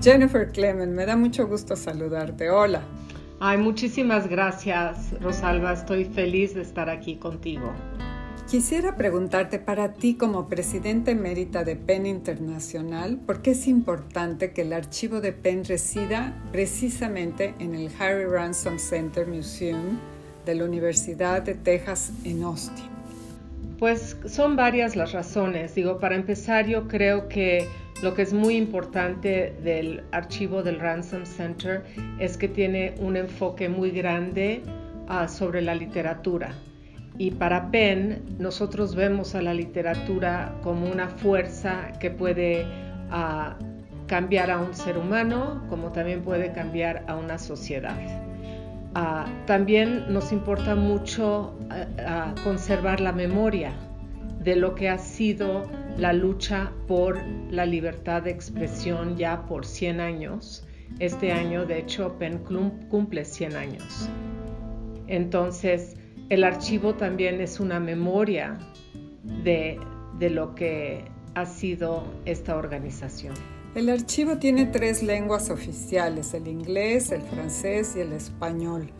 Jennifer Clement, me da mucho gusto saludarte. Hola. Ay, muchísimas gracias, Rosalba. Estoy feliz de estar aquí contigo. Quisiera preguntarte para ti como presidenta emérita de PEN Internacional, ¿por qué es importante que el archivo de PEN resida precisamente en el Harry Ransom Center Museum de la Universidad de Texas en Austin? Pues son varias las razones. Digo, para empezar, yo creo que lo que es muy importante del archivo del Ransom Center es que tiene un enfoque muy grande uh, sobre la literatura y para Penn, nosotros vemos a la literatura como una fuerza que puede ah, cambiar a un ser humano, como también puede cambiar a una sociedad. Ah, también nos importa mucho conservar la memoria de lo que ha sido la lucha por la libertad de expresión ya por 100 años. Este año, de hecho, Penn cumple 100 años. Entonces, el archivo también es una memoria de, lo que ha sido esta organización. El archivo tiene tres lenguas oficiales, el inglés, el francés y el español.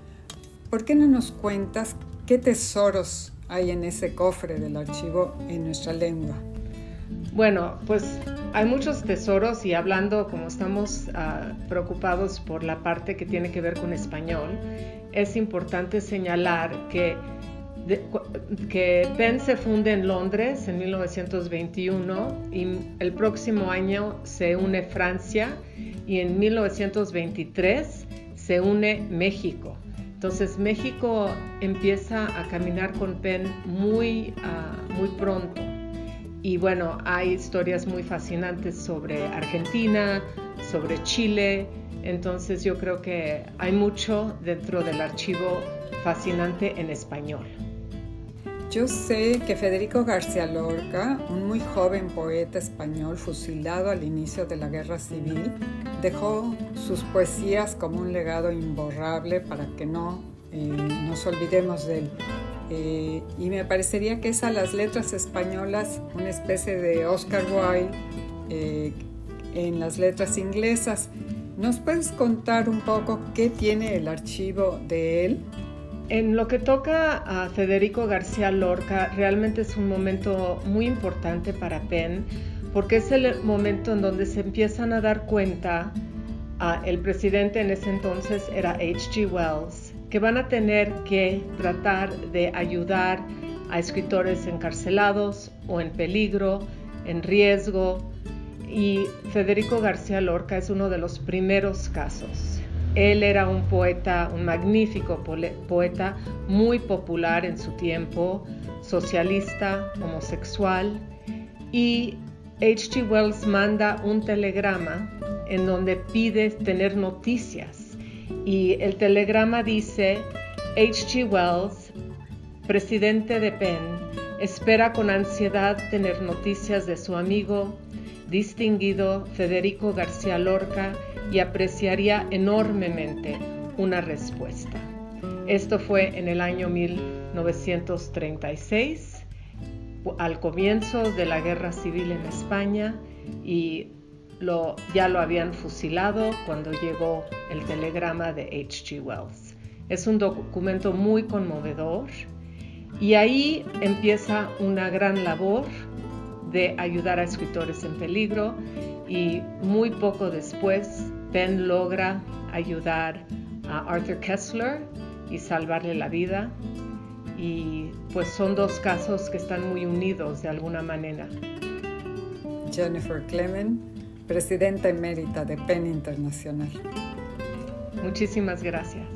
¿Por qué no nos cuentas qué tesoros hay en ese cofre del archivo en nuestra lengua? Bueno, pues hay muchos tesoros y hablando como estamos ah, preocupados por la parte que tiene que ver con español, es importante señalar que, que PEN se funde en Londres en 1921 y el próximo año se une Francia y en 1923 se une México. Entonces México empieza a caminar con PEN muy, ah, muy pronto. Y bueno, hay historias muy fascinantes sobre Argentina, sobre Chile, entonces yo creo que hay mucho dentro del archivo fascinante en español. Yo sé que Federico García Lorca, un muy joven poeta español fusilado al inicio de la Guerra Civil, dejó sus poesías como un legado imborrable para que no eh, nos olvidemos de él. Eh, y me parecería que es a las letras españolas una especie de Oscar Wilde eh, en las letras inglesas. ¿Nos puedes contar un poco qué tiene el archivo de él? En lo que toca a Federico García Lorca, realmente es un momento muy importante para Penn, porque es el momento en donde se empiezan a dar cuenta, el presidente en ese entonces era H.G. Wells, que van a tener que tratar de ayudar a escritores encarcelados o en peligro, en riesgo, y Federico García Lorca es uno de los primeros casos. Él era un poeta, un magnífico poeta, muy popular en su tiempo, socialista, homosexual, y H.G. Wells manda un telegrama en donde pide tener noticias. Y el telegrama dice, H.G. Wells, presidente de Penn, espera con ansiedad tener noticias de su amigo distinguido Federico García Lorca y apreciaría enormemente una respuesta. Esto fue en el año 1936, al comienzo de la guerra civil en España y ya lo habían fusilado cuando llegó el telegrama de H.G. Wells. Es un documento muy conmovedor y ahí empieza una gran labor de ayudar a escritores en peligro y muy poco después Ben logra ayudar a Arthur Kessler y salvarle la vida y pues son dos casos que están muy unidos de alguna manera. Jennifer Clement, presidenta emérita de PEN Internacional. Muchísimas gracias.